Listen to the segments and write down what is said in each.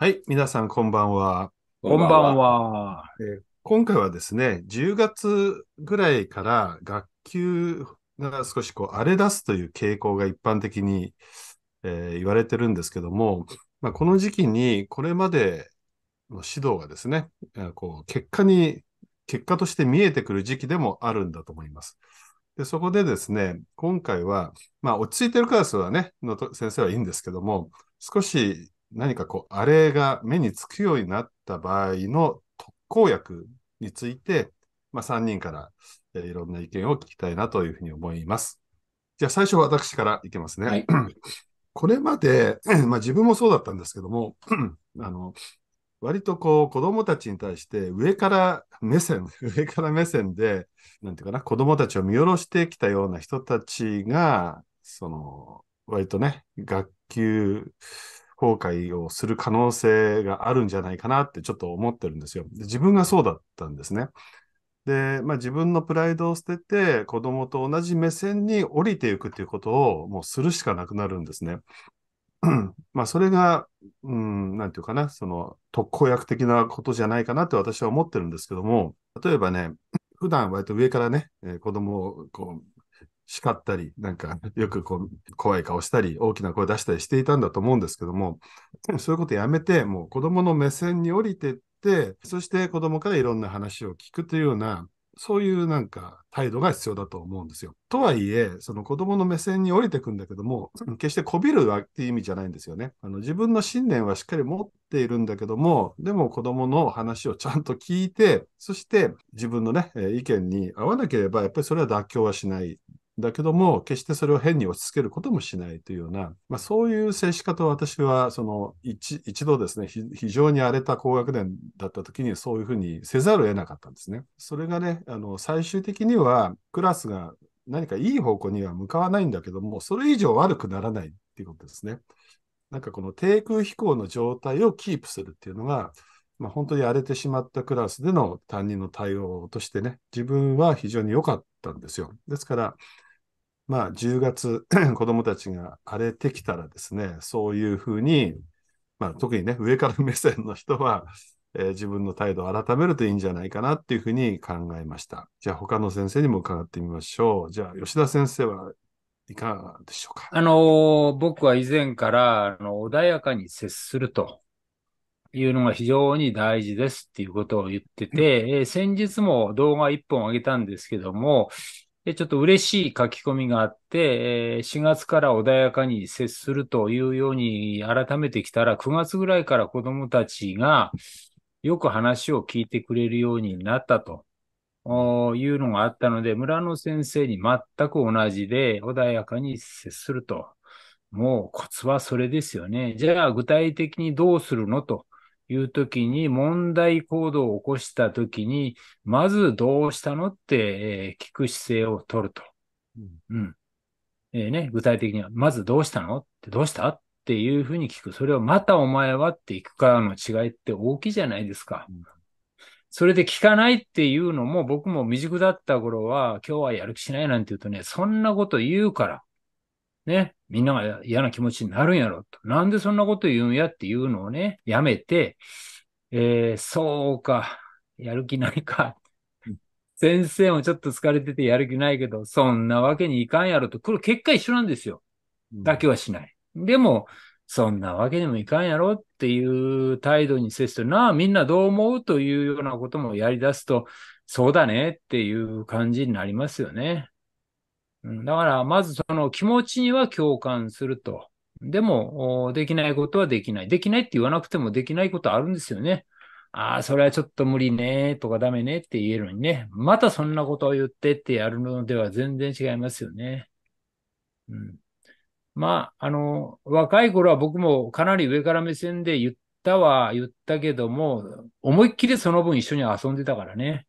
はい、皆さんこんばんは。こんばんは。えー今回はですね、10月ぐらいから学級が少しこう荒れ出すという傾向が一般的に、えー言われてるんですけども、まあ、この時期にこれまでの指導がですね、えーこう結果に、結果として見えてくる時期でもあるんだと思います。で、そこでですね、今回は、まあ、落ち着いてるクラスはね、のと先生はいいんですけども、少し何かこう、あれが目につくようになった場合の特効薬について、まあ、3人から、えーいろんな意見を聞きたいなというふうに思います。じゃあ最初私からいきますね。はい これまで、まあ自分もそうだったんですけども、あの、割とこう子供たちに対して上から目線、上から目線で、なんていうかな、子供たちを見下ろしてきたような人たちが、その、割とね、学級崩壊をする可能性があるんじゃないかなってちょっと思ってるんですよ。で自分がそうだったんですね。で、まあ自分のプライドを捨てて子供と同じ目線に降りていくっていうことをもうするしかなくなるんですね。まあそれが、うん、なんていうかな、その特効薬的なことじゃないかなって私は思ってるんですけども、例えばね、普段割と上からね、子供をこう叱ったり、なんかよくこう怖い顔したり、大きな声出したりしていたんだと思うんですけども、そういうことやめて、もう子供の目線に降りてって、そして子供からいろんな話を聞くというような、そういうなんか態度が必要だと思うんですよ。とはいえ、その子供の目線に降りてくんだけども、決してこびるわっていう意味じゃないんですよね。あの自分の信念はしっかり持っているんだけども、でも子供の話をちゃんと聞いて、そして自分のね、意見に合わなければ、やっぱりそれは妥協はしない。だけども、決してそれを変に押し付けることもしないというような、まあ、そういう接し方を私は、その一一度ですね、非常に荒れた高学年だった時にそういうふうにせざるを得なかったんですね。それがね、あの最終的にはクラスが何かいい方向には向かわないんだけども、それ以上悪くならないっていうことですね。なんかこの低空飛行の状態をキープするっていうのが、まあ、本当に荒れてしまったクラスでの担任の対応としてね、自分は非常に良かったんですよ。ですから、まあ、10月、子供たちが荒れてきたらですね、そういうふうに、まあ、特にね、上から目線の人は、えー自分の態度を改めるといいんじゃないかなっていうふうに考えました。じゃあ、他の先生にも伺ってみましょう。じゃあ、吉田先生はいかがでしょうか？あの、僕は以前から、あの、穏やかに接するというのが非常に大事ですっていうことを言ってて、えー先日も動画一本上げたんですけども、えちょっと嬉しい書き込みがあって、え4月から穏やかに接するというように改めてきたら、9月ぐらいから子供たちがよく話を聞いてくれるようになったと。いうのがあったので、村の先生に全く同じで穏やかに接すると。もうコツはそれですよね。じゃあ具体的にどうするのという時に問題行動を起こした時に、まずどうしたのって、えー聞く姿勢を取ると。うん。えーね、具体的には、まずどうしたのってどうしたっていうふうに聞く。それをまたお前はって聞くからの違いって大きいじゃないですか。うんそれで聞かないっていうのも僕も未熟だった頃は今日はやる気しないなんて言うとね、そんなこと言うから、ね、みんなが嫌な気持ちになるんやろと。なんでそんなこと言うんやっていうのをね、やめて、えーそうか、やる気ないかうん。先生もちょっと疲れててやる気ないけど、そんなわけにいかんやろと。これ結果一緒なんですよ。だけはしない。でも、そんなわけにもいかんやろっていう態度に接するなあ、みんなどう思うというようなこともやり出すと、そうだねっていう感じになりますよね。うんだから、まずその気持ちには共感すると。でも、できないことはできない。できないって言わなくてもできないことあるんですよね。ああ、それはちょっと無理ねとかダメねって言えるのにね。またそんなことを言ってってやるのでは全然違いますよね。うん。まあ、あの、若い頃は僕もかなり上から目線で言ったは言ったけども、思いっきりその分一緒に遊んでたからね。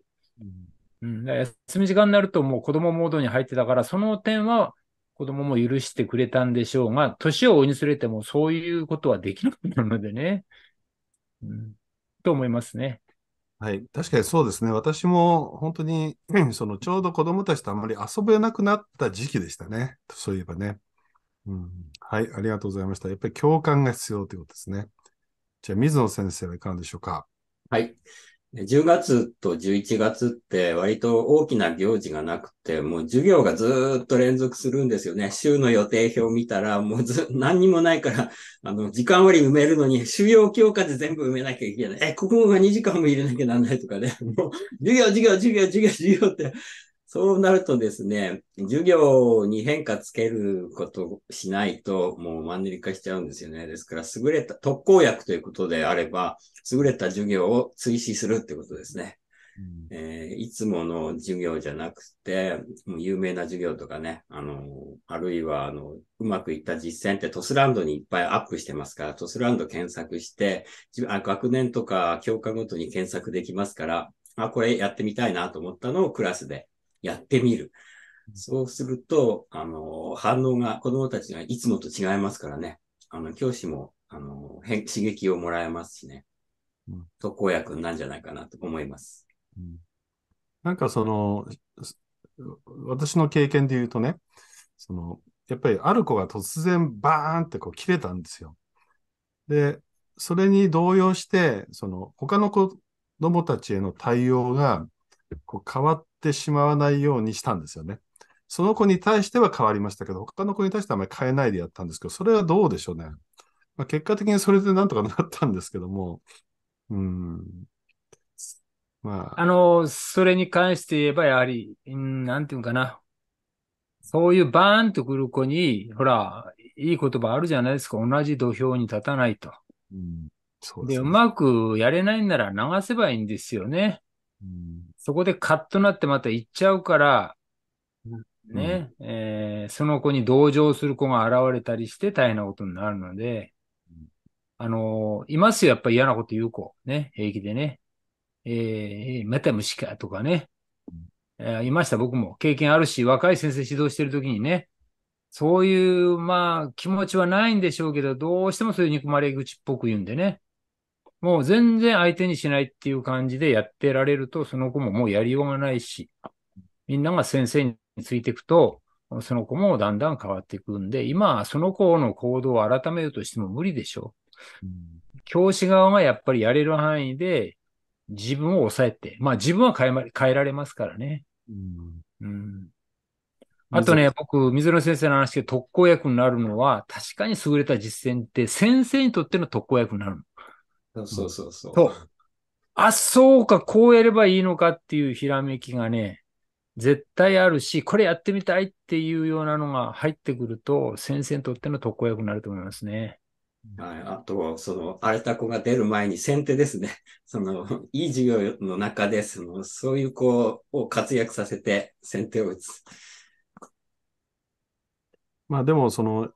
うん休み時間になるともう子供モードに入ってたから、その点は子供も許してくれたんでしょうが、年を追いにつれてもそういうことはできなかったのでね。うん、と思いますね。はい。確かにそうですね。私も本当に、そのちょうど子供たちとあんまり遊べなくなった時期でしたね。そういえばね。うん、はい。ありがとうございました。やっぱり共感が必要ということですね。じゃあ、水野先生はいかがでしょうか？はい。10月と11月って割と大きな行事がなくて、もう授業がずっと連続するんですよね。週の予定表を見たら、もうず、何にもないから、あの、時間割埋めるのに、主要教科で全部埋めなきゃいけない。え、国語が2時間も入れなきゃなんないとかね。もう、授業、授業、授業、授業、授業って、そうなるとですね、授業に変化つけることをしないと、もうマンネリ化しちゃうんですよね。ですから、優れた、特効薬ということであれば、優れた授業を追試するってことですね。えーいつもの授業じゃなくて、もう有名な授業とかね、あの、あるいは、あの、うまくいった実践ってトスランドにいっぱいアップしてますから、トスランド検索して、自分あ学年とか教科ごとに検索できますから、あ、これやってみたいなと思ったのをクラスでやってみる。そうすると、あの、反応が、子供たちがいつもと違いますからね。あの、教師も、あの、変刺激をもらえますしねうん。特効薬なんじゃないかなと思います。うんなんかその、す私の経験で言うとね、その、やっぱりある子が突然バーンってこう切れたんですよ。で、それに動揺して、その他の子供たちへの対応がこう変わってしまわないようにしたんですよね。その子に対しては変わりましたけど、他の子に対してはあまり変えないでやったんですけど、それはどうでしょうね。まあ、結果的にそれでなんとかなったんですけども、うん。まあ、あの、それに関して言えば、やはり、うんなんていうのかな。そういうバーンと来る子に、ほら、いい言葉あるじゃないですか。同じ土俵に立たないと。うん、そうで、ね。うまくやれないんなら流せばいいんですよね。うんそこでカッとなってまた行っちゃうから、ね、えーその子に同情する子が現れたりして大変なことになるのでうん、あのいますよ、やっぱり嫌なこと言う子。ね、平気でね。えー、また虫かとかね。えーいました、僕も。経験あるし、若い先生指導してるときにね、そういう、まあ、気持ちはないんでしょうけど、どうしてもそういう憎まれ口っぽく言うんでね。もう全然相手にしないっていう感じでやってられると、その子ももうやりようがないし、みんなが先生についていくと、その子もだんだん変わっていくんで、今はその子の行動を改めようとしても無理でしょう。教師側がやっぱりやれる範囲で自分を抑えて、まあ自分は変えま変えられますからね。うんうん。あとね、僕、水野先生の話で特効薬になるのは、確かに優れた実践って先生にとっての特効薬になるの。そうそうそう。あ、そうか、こうやればいいのかっていうひらめきがね、絶対あるし、これやってみたいっていうようなのが入ってくると、先生にとっての特効薬になると思いますね。はい。あと、その、荒れた子が出る前に先手ですね。その、いい授業の中で、その、そういう子を活躍させて先手を打つ。まあでも、その、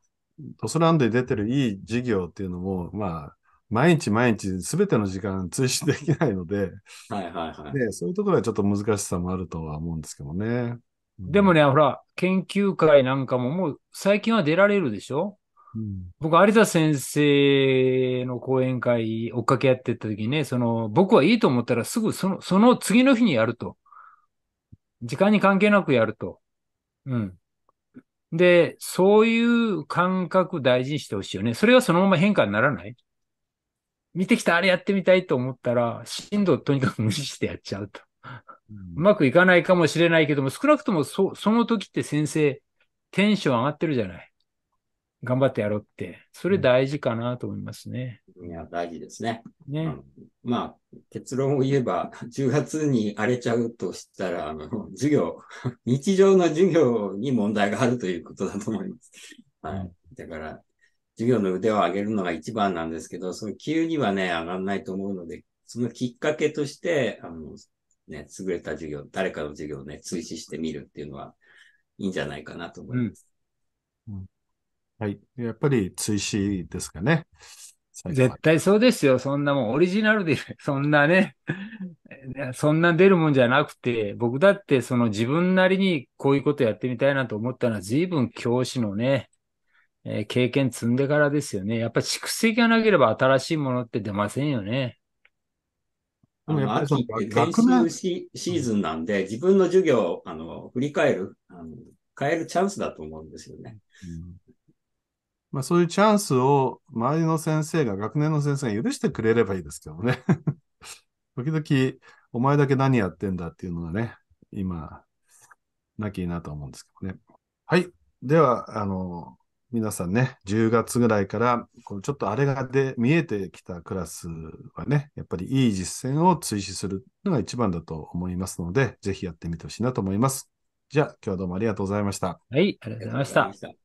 トスランドに出てるいい授業っていうのも、まあ、毎日毎日すべての時間追試できないので、はいはいはい。で、そういうところはちょっと難しさもあるとは思うんですけどね。ね、でもね、ほら、研究会なんかももう最近は出られるでしょ？うん僕、有田先生の講演会追っかけやってった時にね、その、僕はいいと思ったらすぐその、その次の日にやると。時間に関係なくやると。うん。で、そういう感覚大事にしてほしいよね。それはそのまま変化にならない？見てきた、あれやってみたいと思ったら、進度をとにかく無視してやっちゃうと。うまくいかないかもしれないけども、少なくともそ、その時って先生、テンション上がってるじゃない。頑張ってやろうって。それ大事かなと思いますね。いや、大事ですね。ね。うんまあ、結論を言えば、10月に荒れちゃうとしたら、あの、授業、日常の授業に問題があるということだと思います。はい。だから、授業の腕を上げるのが一番なんですけど、その急にはね、上がらないと思うので、そのきっかけとして、あの、ね、優れた授業、誰かの授業をね、追試してみるっていうのは、いいんじゃないかなと思います。はい。やっぱり追試ですかね。絶対そうですよ。そんなもん、オリジナルで、そんなね、そんな出るもんじゃなくて、僕だってその自分なりにこういうことやってみたいなと思ったのは随分教師のね、えー経験積んでからですよね。やっぱり蓄積がなければ新しいものって出ませんよね。でもやっぱりその学年修シシーズンなんで、自分の授業を、あの、振り返る、あの、変えるチャンスだと思うんですよね。まあそういうチャンスを周りの先生が、学年の先生が許してくれればいいですけどね。時々、お前だけ何やってんだっていうのがね、今、なきなと思うんですけどね。はい。では、あの、皆さんね、10月ぐらいから、このちょっとあれがで見えてきたクラスはね、やっぱりいい実践を追試するのが一番だと思いますので、ぜひやってみてほしいなと思います。じゃあ、今日はどうもありがとうございました。はい、ありがとうございました。した。